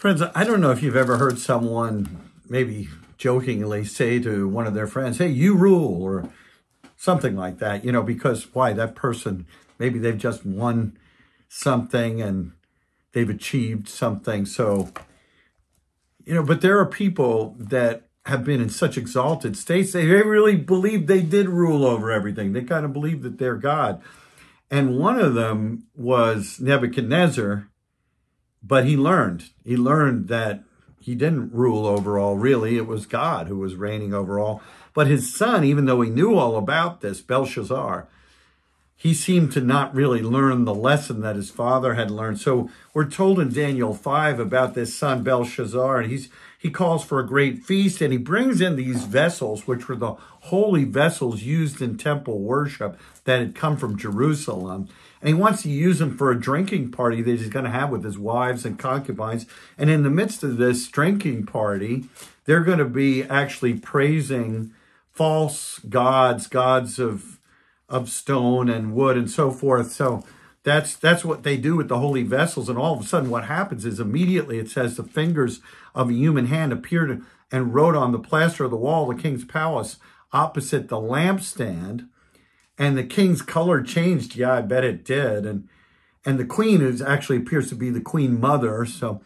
Friends, I don't know if you've ever heard someone maybe jokingly say to one of their friends, hey, you rule, or something like that, you know, because why? That person, maybe they've just won something and they've achieved something. So, you know, but there are people that have been in such exalted states, they really believe they did rule over everything. They kind of believe that they're God. And one of them was Nebuchadnezzar, but he learned, he learned that he didn't rule over all, really. It was God who was reigning over all. But his son, even though he knew all about this, Belshazzar, he seemed to not really learn the lesson that his father had learned. So we're told in Daniel 5 about this son Belshazzar, and he's he calls for a great feast, and he brings in these vessels, which were the holy vessels used in temple worship that had come from Jerusalem. And he wants to use them for a drinking party that he's going to have with his wives and concubines. And in the midst of this drinking party, they're going to be actually praising false gods, gods of of stone and wood and so forth. So that's that's what they do with the holy vessels. And all of a sudden, what happens is immediately it says the fingers of a human hand appeared and wrote on the plaster of the wall of the king's palace opposite the lampstand and the king's color changed. Yeah, I bet it did. And and the queen is actually appears to be the queen mother. So,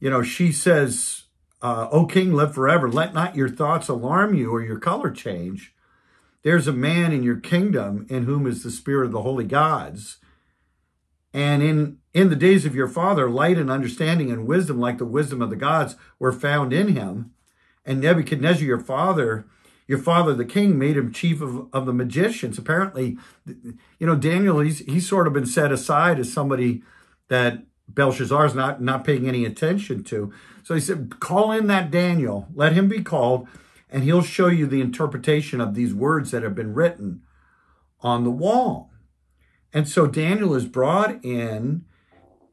you know, she says, uh, "O king, live forever. Let not your thoughts alarm you or your color change. There's a man in your kingdom in whom is the spirit of the holy gods." And in, in the days of your father, light and understanding and wisdom, like the wisdom of the gods, were found in him. And Nebuchadnezzar, your father, your father, the king, made him chief of, of the magicians. Apparently, you know, Daniel, he's, he's sort of been set aside as somebody that Belshazzar is not, not paying any attention to. So he said, call in that Daniel, let him be called, and he'll show you the interpretation of these words that have been written on the wall. And so Daniel is brought in,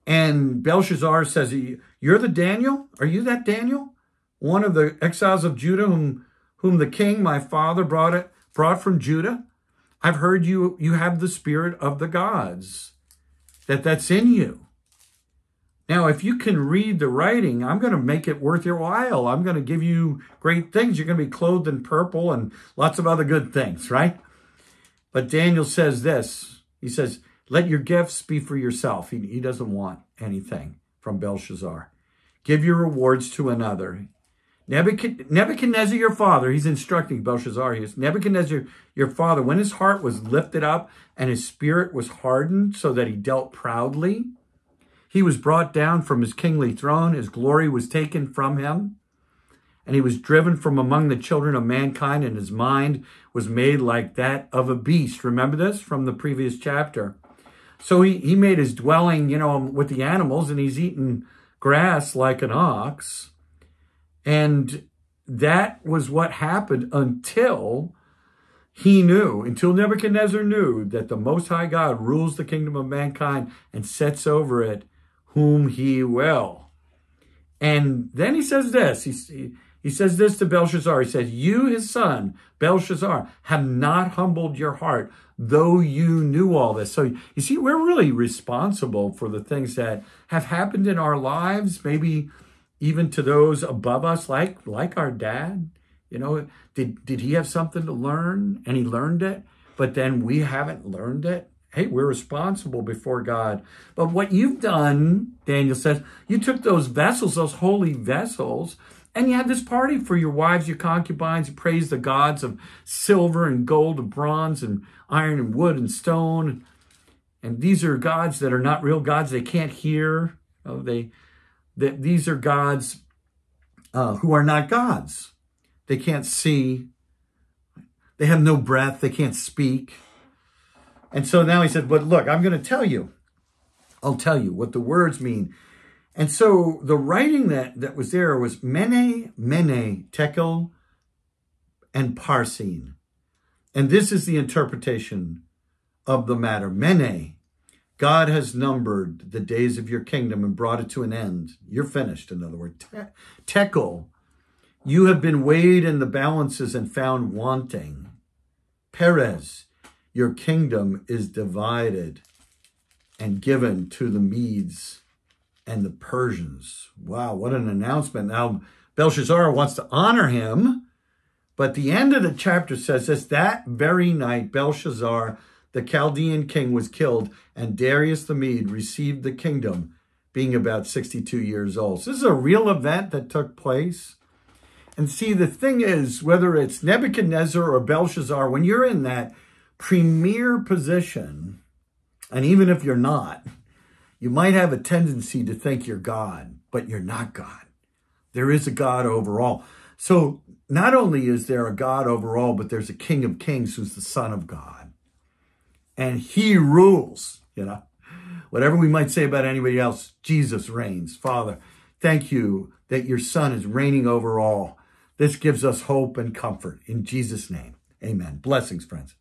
and Belshazzar says, You're the Daniel? Are you that Daniel? One of the exiles of Judah whom whom the king, my father, brought it, brought from Judah. I've heard you, you have the spirit of the gods, that that's in you. Now, if you can read the writing, I'm going to make it worth your while. I'm going to give you great things. You're going to be clothed in purple and lots of other good things, right? But Daniel says this. He says, let your gifts be for yourself. He, he doesn't want anything from Belshazzar. Give your rewards to another. Nebuchadnezzar, your father, he's instructing Belshazzar. He Nebuchadnezzar, your father, when his heart was lifted up and his spirit was hardened so that he dealt proudly, he was brought down from his kingly throne. His glory was taken from him. And he was driven from among the children of mankind, and his mind was made like that of a beast. Remember this from the previous chapter. So he, he made his dwelling, you know, with the animals, and he's eating grass like an ox. And that was what happened until he knew, until Nebuchadnezzar knew that the Most High God rules the kingdom of mankind and sets over it whom he will. And then he says this, he, he says this to Belshazzar. He says, you, his son, Belshazzar, have not humbled your heart, though you knew all this. So you see, we're really responsible for the things that have happened in our lives, maybe even to those above us, like like our dad. You know, did did he have something to learn and he learned it, but then we haven't learned it? Hey, we're responsible before God. But what you've done, Daniel says, you took those vessels, those holy vessels, and you had this party for your wives, your concubines. You praised the gods of silver and gold, of bronze and iron and wood and stone. And these are gods that are not real gods. They can't hear. Oh, they that these are gods uh, who are not gods. They can't see. They have no breath. They can't speak. And so now he said, but look, I'm going to tell you. I'll tell you what the words mean. And so the writing that, that was there was Mene, Mene, Tekel, and Parsin. And this is the interpretation of the matter. Mene, God has numbered the days of your kingdom and brought it to an end. You're finished, in other words. Tekel, you have been weighed in the balances and found wanting. Peres, your kingdom is divided and given to the Medes and the Persians. Wow, what an announcement. Now, Belshazzar wants to honor him, but the end of the chapter says this that very night, Belshazzar, the Chaldean king, was killed, and Darius the Mede received the kingdom, being about 62 years old. So, this is a real event that took place. And see, the thing is, whether it's Nebuchadnezzar or Belshazzar, when you're in that premier position, and even if you're not, you might have a tendency to think you're God, but you're not God. There is a God over all. So not only is there a God over all, but there's a King of Kings who's the Son of God. And he rules, you know. Whatever we might say about anybody else, Jesus reigns. Father, thank you that your Son is reigning over all. This gives us hope and comfort. In Jesus' name, amen. Blessings, friends.